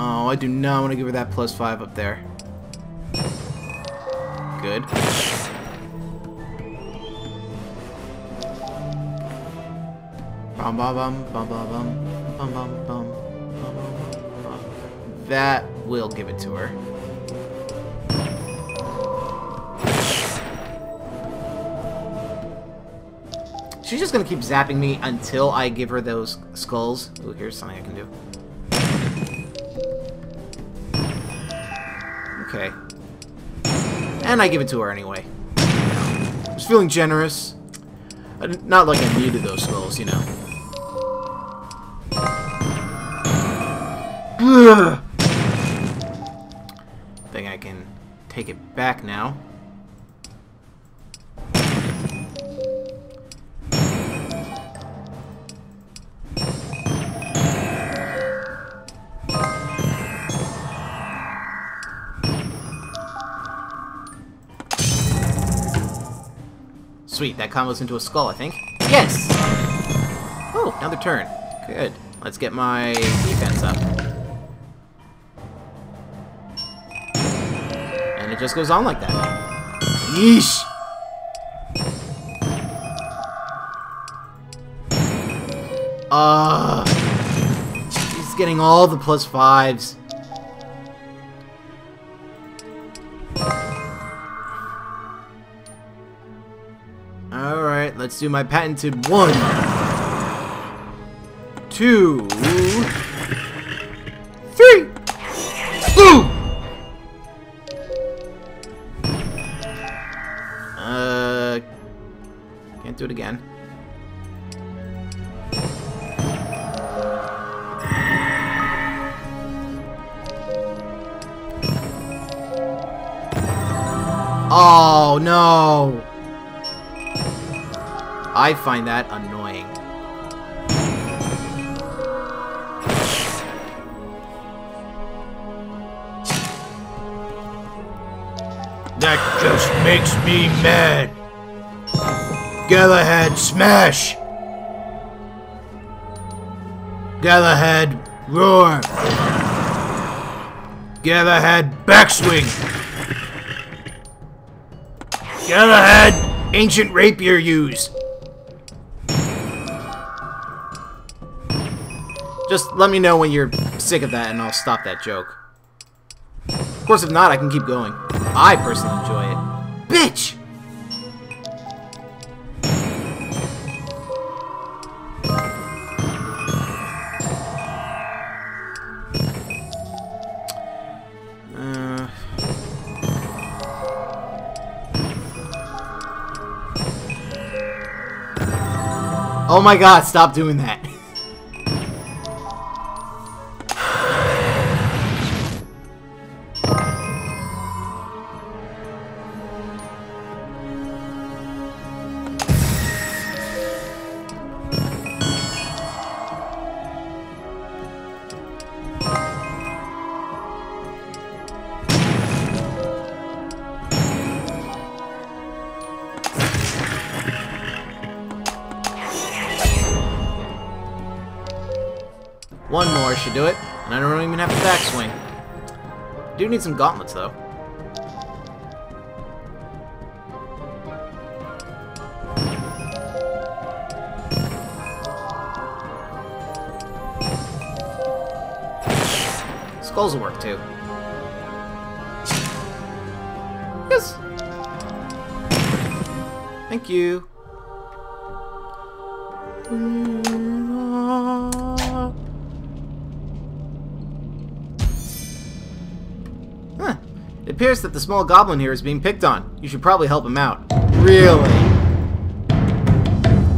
Oh, I do not want to give her that plus five up there. Good. Bum bum bum bum bum bum bum bum bum bum. That will give it to her. She's just gonna keep zapping me until I give her those skulls. Ooh, here's something I can do. Okay. And I give it to her anyway. Just feeling generous. Not like I needed those skulls, you know. Ugh. Think I can take it back now. Sweet, that combos into a skull, I think. Yes! Oh, another turn. Good. Let's get my defense up. And it just goes on like that. Yeesh! Uh, he's getting all the plus fives. Let's do my patented one, two, three. Boom! Uh, can't do it again. Oh no! I find that annoying. That just makes me mad. Galahad smash! Galahad roar! Galahad backswing! Galahad ancient rapier use! Just let me know when you're sick of that and I'll stop that joke. Of course, if not, I can keep going. I personally enjoy it. Bitch! Uh... Oh my god, stop doing that. Do it, and I don't even have to backswing. Do need some gauntlets, though. Skulls will work, too. Yes! Thank you. Huh. It appears that the small goblin here is being picked on. You should probably help him out. Really?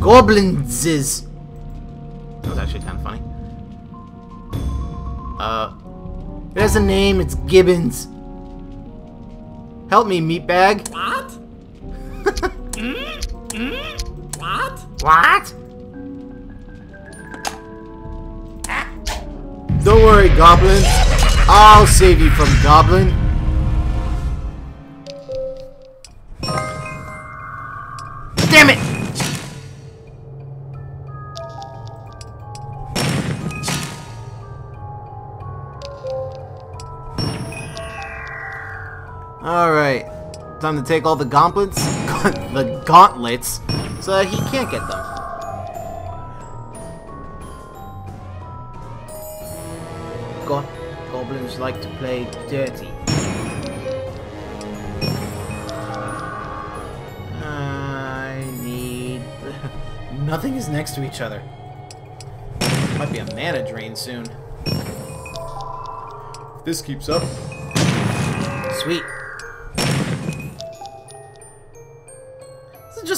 Goblins is. That was actually kind of funny. Uh, it has a name. It's Gibbons. Help me, meatbag. What? What? What? Don't worry, Goblin. I'll save you from Goblin. Time to take all the gauntlets, the gauntlets, so that he can't get them. Go goblins like to play dirty. I need... Nothing is next to each other. Might be a mana drain soon. If this keeps up. Sweet.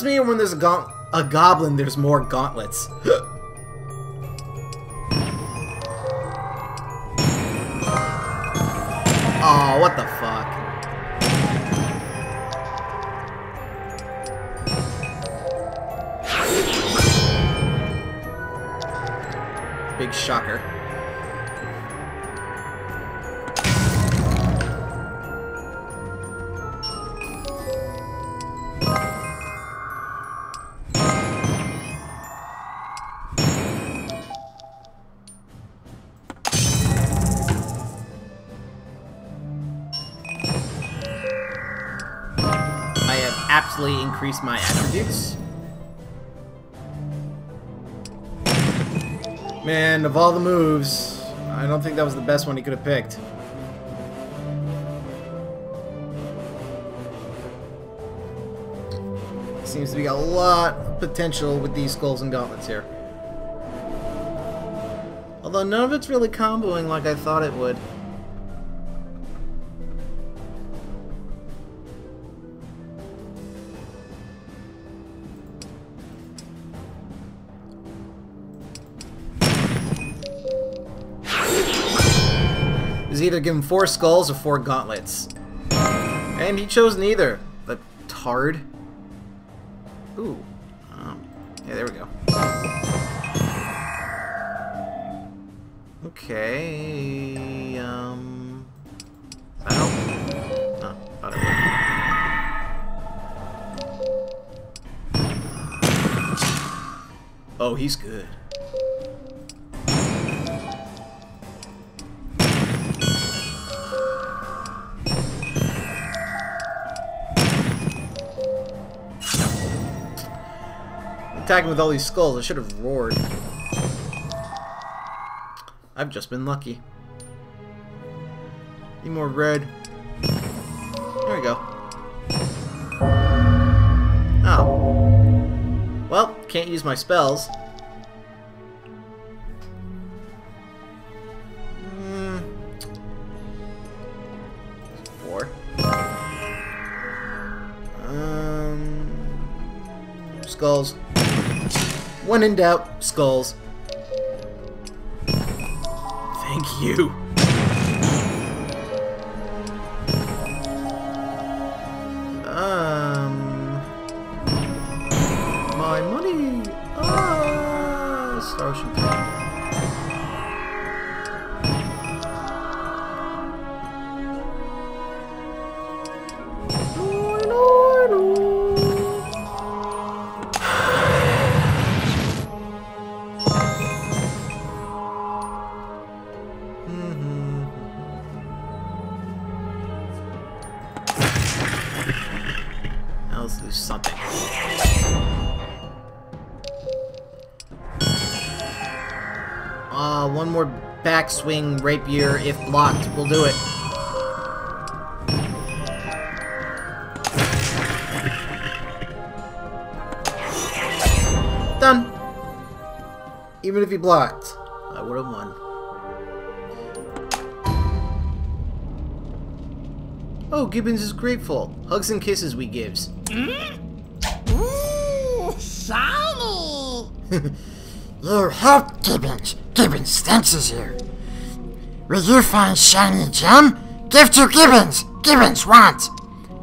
Me when there's a, a goblin, there's more gauntlets? have absolutely increased my attributes. Man, of all the moves, I don't think that was the best one he could have picked. Seems to be a lot of potential with these skulls and gauntlets here. Although none of it's really comboing like I thought it would. Was either four skulls or four gauntlets. And he chose neither. The tard. Ooh. Um, yeah, there we go. Okay. Um. I don't. Oh, thought would. Oh, he's good. Attacking with all these skulls, I should have roared. I've just been lucky. Need more red. There we go. Oh. Well, can't use my spells. Hmm. Four. Um. Skulls. When in doubt, skulls. Thank you. Uh, one more backswing rapier if blocked will do it. Done. Even if he blocked, I would have won. Oh, Gibbons is grateful. Hugs and kisses we gives. Ooh, shiny! You help Gibbons. Gibbons stances here. Will you find shiny gem? Give to Gibbons. Gibbons wants.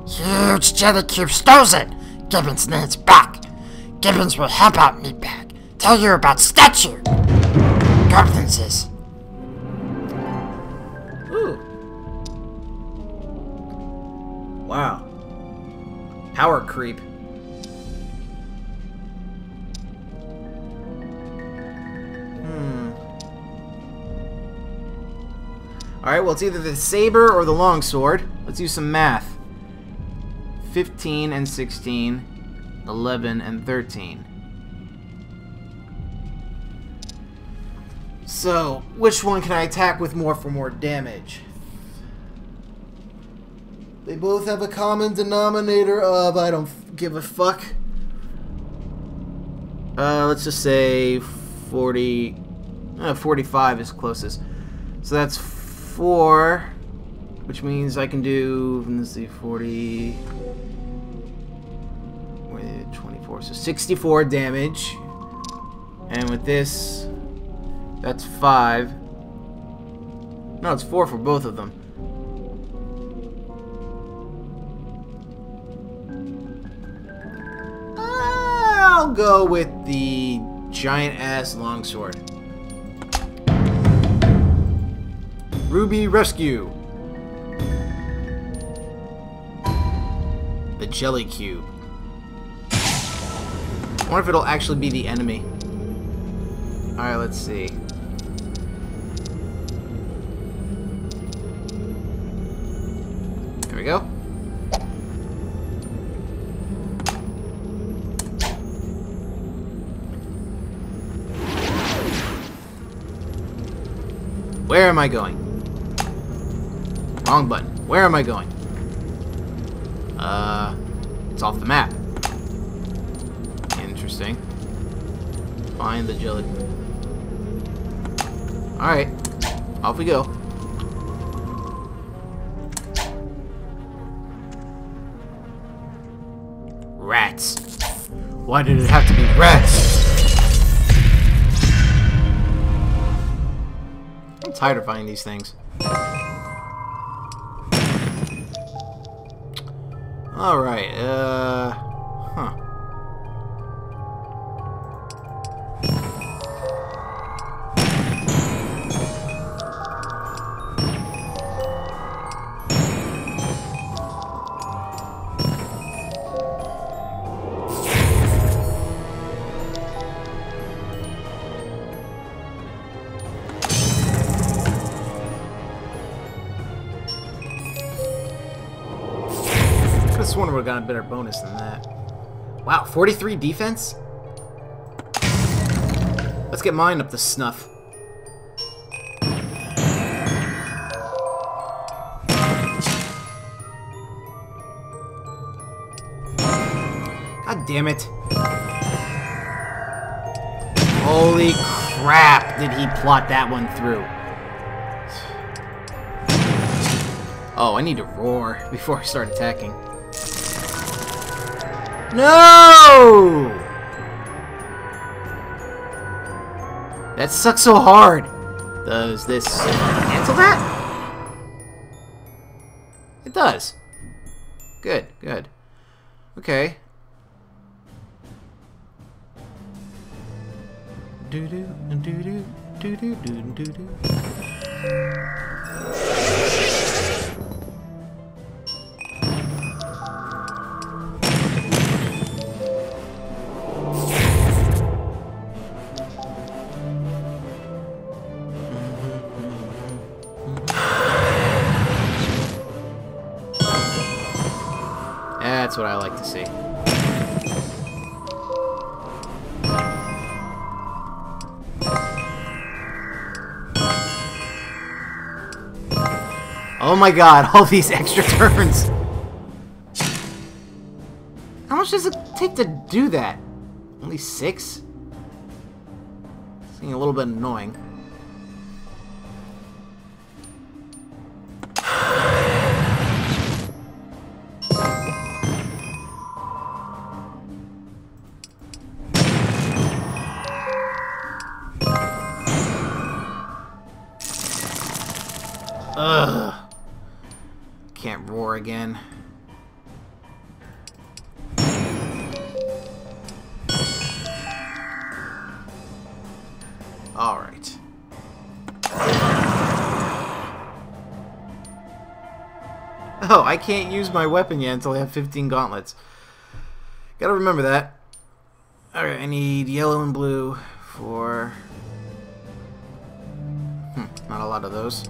Huge jelly cube stole it. Gibbons needs back. Gibbons will help out Meatbag. Tell you about statue. Is. Ooh. Wow. Power creep. Alright, well, it's either the saber or the longsword. Let's do some math. 15 and 16, 11 and 13. So, which one can I attack with more for more damage? They both have a common denominator of I don't give a fuck. Uh, let's just say 40. Uh, 45 is closest. So that's 4, which means I can do, let's see, 40. wait, 24, so 64 damage. And with this, that's 5. No, it's 4 for both of them. I'll go with the giant ass longsword. Ruby Rescue. The Jelly Cube. I wonder if it'll actually be the enemy. Alright, let's see. There we go. Where am I going? Wrong button. Where am I going? Uh, it's off the map. Interesting. Find the jelly. Alright, off we go. Rats. Why did it have to be rats? I'm tired of finding these things. Alright, uh... Sworn we would have gotten a better bonus than that. Wow, 43 defense? Let's get mine up to snuff. God damn it. Holy crap, did he plot that one through. Oh, I need to roar before I start attacking. No! That sucks so hard. Does this cancel that? It does. Good, good. Okay. Do do do do do do do do do. That's what I like to see. Oh my god, all these extra turns! How much does it take to do that? Only six? It's a little bit annoying. Alright. Oh, I can't use my weapon yet until I have 15 gauntlets. Gotta remember that. Alright, I need yellow and blue for... Hmm, not a lot of those.